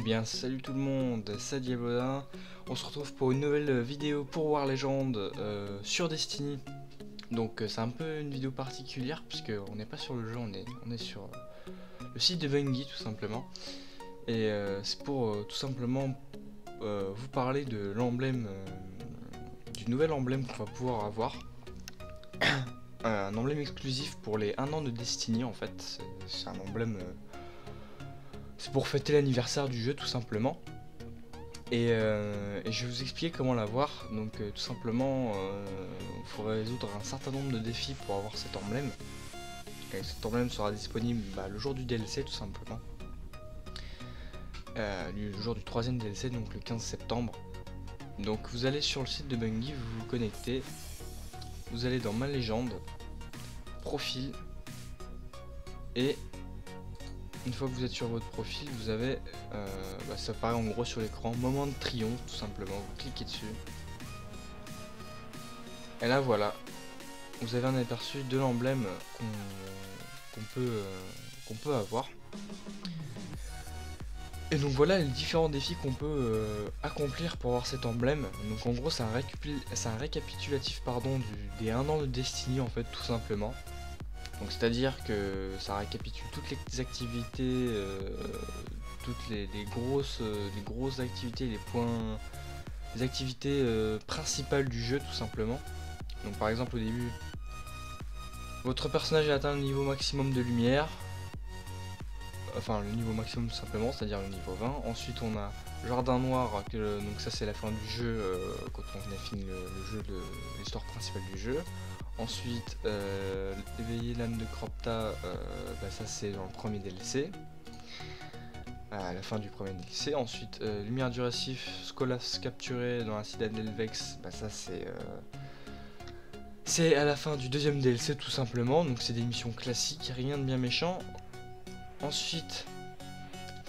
bien salut tout le monde, c'est Diabolin. On se retrouve pour une nouvelle vidéo pour War Legend euh, sur Destiny. Donc euh, c'est un peu une vidéo particulière puisque on n'est pas sur le jeu, on est, on est sur euh, le site de Bungie tout simplement. Et c'est pour tout simplement vous parler de l'emblème, du nouvel emblème qu'on va pouvoir avoir. un emblème exclusif pour les 1 an de Destiny en fait. C'est un emblème c'est pour fêter l'anniversaire du jeu tout simplement. Et, euh, je vais vous expliquer comment l'avoir. Donc euh, tout simplement, euh, il faudrait résoudre un certain nombre de défis pour avoir cet emblème. Et cet emblème sera disponible bah, le jour du DLC tout simplement. le jour du troisième DLC, donc le 15 septembre. Donc vous allez sur le site de Bungie, vous vous connectez. Vous allez dans ma légende, profil, et une fois que vous êtes sur votre profil, vous avez, euh, bah, ça apparaît en gros sur l'écran, moment de triomphe tout simplement, vous cliquez dessus. Et là voilà, vous avez un aperçu de l'emblème qu'on peut, euh, peut avoir. Et donc voilà les différents défis qu'on peut euh, accomplir pour avoir cet emblème. Donc en gros c'est un, un, récapitulatif pardon, des 1 an de Destiny en fait tout simplement. Donc c'est-à-dire que ça récapitule toutes les activités, euh, toutes les, grosses, euh, les grosses activités, les points, les activités euh, principales du jeu tout simplement. Donc par exemple au début, votre personnage a atteint le niveau maximum de lumière, enfin le niveau maximum tout simplement, c'est-à-dire le niveau 20. Ensuite on a Jardin Noir, donc ça c'est la fin du jeu quand on a fini le jeu de l'histoire principale du jeu. Ensuite, euh, éveiller l'âme de Cropta, euh, bah, ça c'est dans le premier DLC. À la fin du premier DLC. Ensuite, euh, Lumière du Récif, Skolas capturé dans la citadelle Vex, bah, ça c'est. C'est à la fin du deuxième DLC tout simplement, donc c'est des missions classiques, rien de bien méchant. Ensuite,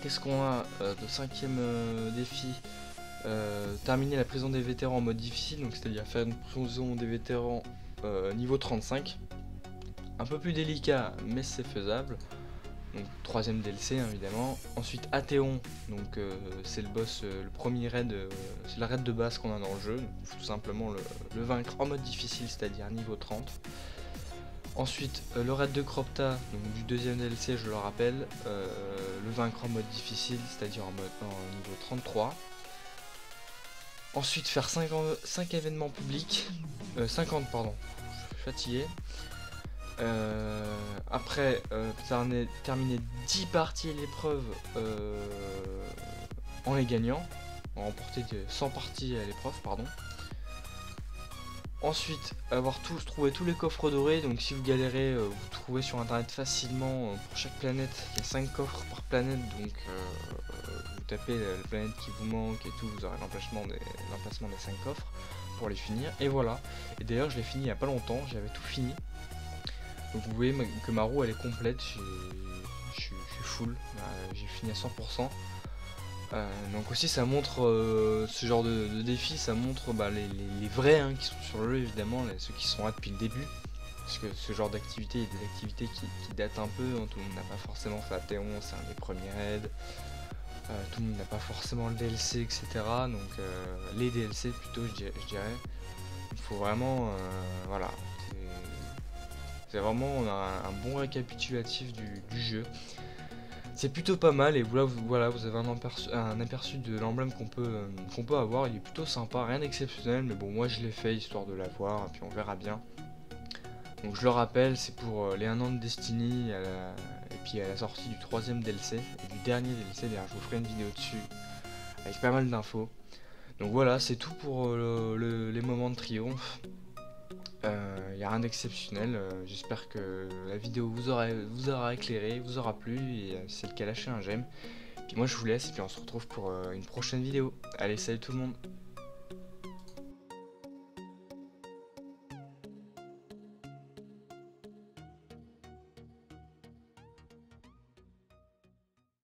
qu'est-ce qu'on a de cinquième défi Terminer la prison des vétérans en mode difficile, donc c'est-à-dire faire une prison des vétérans euh, niveau 35. Un peu plus délicat, mais c'est faisable. Donc troisième DLC hein, évidemment. Ensuite Athéon, donc euh, c'est le boss, euh, le premier raid, c'est la raid de base qu'on a dans le jeu. Tout simplement le, vaincre en mode difficile, c'est-à-dire niveau 30. Ensuite le raid de Cropta, donc du deuxième DLC je le rappelle, le vaincre en mode difficile, c'est-à-dire en mode niveau 33. Ensuite faire 5, 5 événements publics, 50 pardon, fatigué. Euh, après, euh, terminer 10 parties à l'épreuve euh, en les gagnant, en remporter 100 parties à l'épreuve, pardon. Ensuite, avoir tous trouvé tous les coffres dorés. Donc, si vous galérez, vous trouvez sur internet facilement pour chaque planète. Il y a 5 coffres par planète. Donc, tapez la, planète qui vous manque et tout. Vous aurez l'emplacement des, des 5 coffres pour les finir. Et voilà. Et d'ailleurs, je l'ai fini il y a pas longtemps. J'avais tout fini. Donc, vous voyez que ma roue elle est complète. Je suis full. Euh, j'ai fini à 100%. Euh, donc aussi ça montre euh, ce genre de, défi, ça montre bah, les, vrais hein, qui sont sur le jeu évidemment, ceux qui sont là depuis le début. Parce que ce genre d'activité, a des activités qui, datent un peu, monde n'a pas forcément fait Athéon, c'est un des premiers raids. Euh, tout le monde n'a pas forcément le DLC, etc. Donc les DLC plutôt je dirais. Il faut vraiment, voilà, c'est vraiment un, bon récapitulatif du jeu. C'est plutôt pas mal et voilà vous, voilà, vous avez un aperçu, un aperçu de l'emblème qu'on peut, euh, peut avoir. Il est plutôt sympa, rien d'exceptionnel, mais bon, moi je l'ai fait histoire de l'avoir, et puis on verra bien. Donc je le rappelle, c'est pour euh, les 1 an de Destiny, et puis à la sortie du troisième DLC, et du dernier DLC, d'ailleurs je vous ferai une vidéo dessus, avec pas mal d'infos. Donc voilà, c'est tout pour euh, les moments de triomphe. Il euh, n'y a rien d'exceptionnel. Euh, j'espère que la vidéo vous aura, éclairé, vous aura plu. Et si c'est le cas, lâchez un j'aime. Puis moi je vous laisse et puis on se retrouve pour une prochaine vidéo. Allez, salut tout le monde